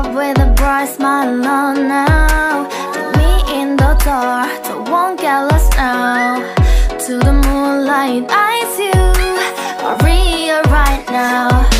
up with a bright smile on now Put me in the dark, so won't get lost now To the moonlight, I see you Maria right now.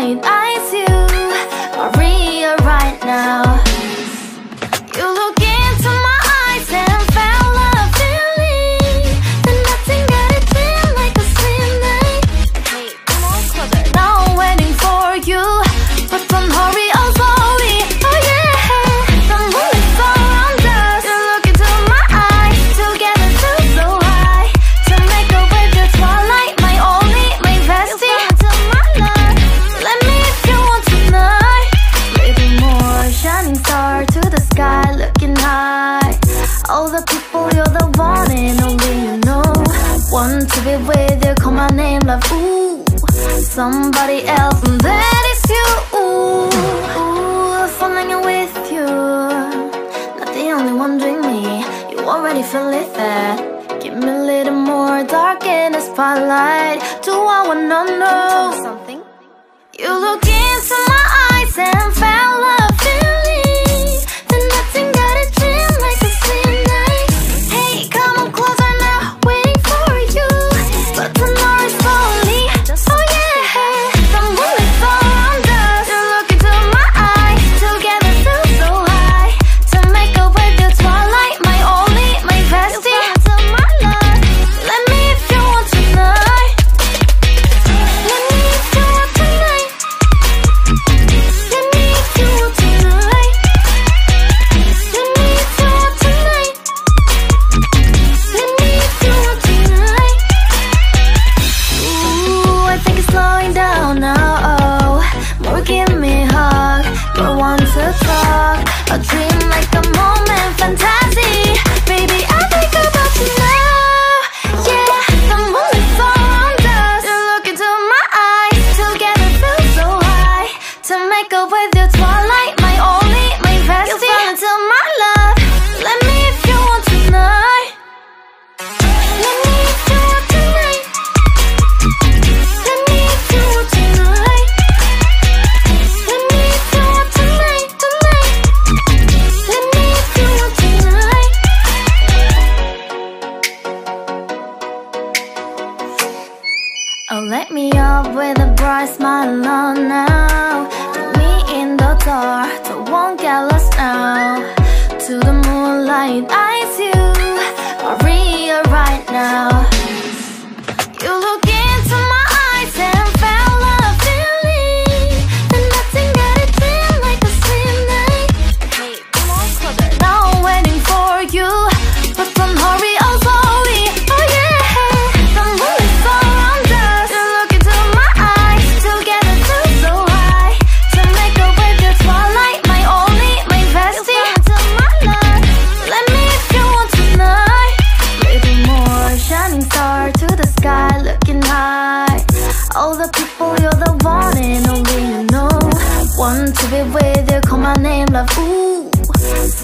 I eyes you are real right now You look into my eyes and a feeling That nothing like a night waiting for you But don't hurry up. kind of ooh Somebody else. And that is you Ooh, ooh falling with you. Not the only one doing me You already feel it that Give me a little more dark in the spotlight. Do I wanna know something? You look into my eyes and fell love with a bright smile on now Put me in the dark, I won't get lost now. To the moonlight, eyes you, Maria right now. You look